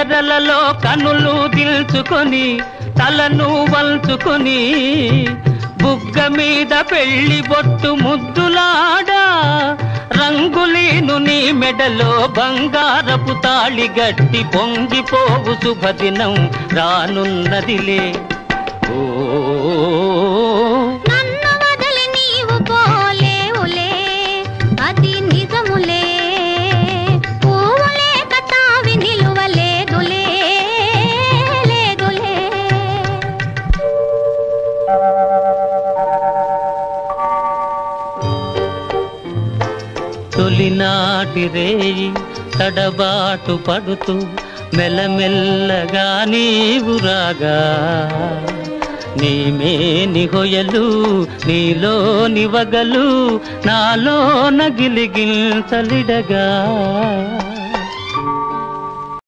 తెరలలో కనులు దిల్చుకొని తలను వల్చుకొని బుగ్గ మీద పెళ్ళి బొట్టు ముద్దులాడా రంగులీను నీ మెడలో బంగారపు తాళి గట్టి పొంగిపోవు శుభదినం రానున్నదిలే. ఓ తొలినాటి రేయి తడబాటు పడుతూ మెల్లమెల్లగా నీవు రాగా. నీమేని నిహొయలు నీలో నివగలు నాలో నగిలిగిల్తలిడగా